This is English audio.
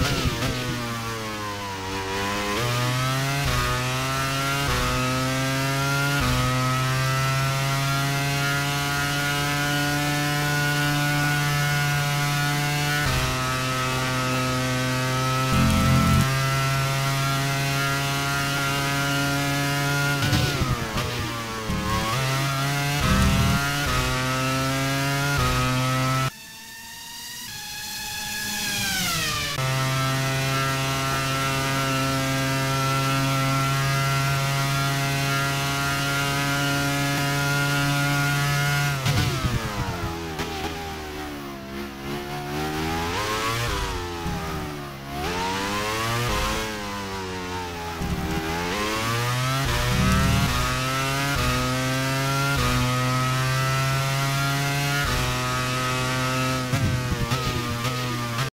Hello.